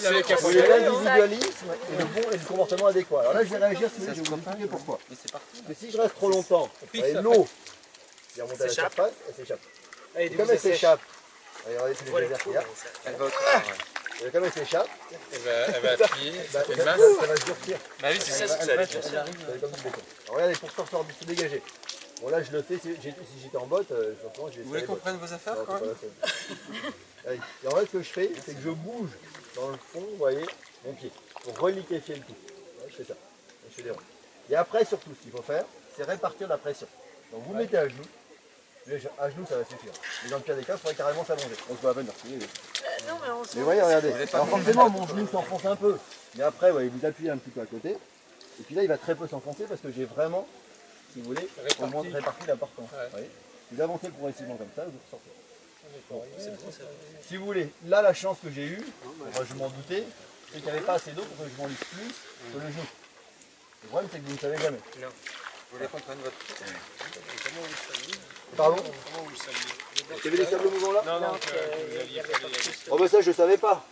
l'individualisme et le bon et le comportement adéquat. Alors là, je vais réagir, si je vais vous expliquer pourquoi. Parce que si je reste trop longtemps, l'eau qui remonte à la s'échappe. surface, elle s'échappe. Et comme elle s'échappe, regardez tous les Voilà. geysers qu'il y a, Elle va au travers, ouais. et comme elle s'échappe, Elle va, elle appuyer, ça bah, fait masse. ça va se durcir. Bah oui, c'est ça, Elle c'est va- que ça elle va- durcir. elle elle regardez, pour sortir se dégager. Bon là, je le fais, si j'étais en botte, euh, je vais Vous voulez qu'on prenne vos affaires Allez. Et en fait, ce que je fais, c'est que je bouge dans le fond, vous voyez, mon pied, pour reliquéfier le tout. Ouais, je fais ça. Je fais des ronds. Et après, surtout, ce qu'il faut faire, c'est répartir la pression. Donc vous mettez à genoux. À genoux, ça va suffire. Mais dans le pire des cas, il faudrait carrément s'allonger. Donc je pas la peine de reculer. Non, mais on se Mais voyez, regardez. Alors forcément, mon genou s'enfonce un peu. Mais après, voyez, vous appuyez un petit peu à côté. Et puis là, il va très peu s'enfoncer parce que j'ai vraiment, si vous voulez, Réparti. au moins réparti l'important. Ouais. Vous avancez progressivement comme ça, vous ressortez. Si vous voulez, là, la chance que j'ai eue, moi, je m'en doutais, c'est qu'il n'y avait pas assez d'eau pour que je m'en lisse plus que le genou. Le problème, c'est que vous ne savez jamais. Vous voulez qu'on prenne votre Pardon? Comment vous le saviez? Il y avait des sables mouvants là? Non, non, que vous alliez faire les- Oh, ben ça, je savais pas.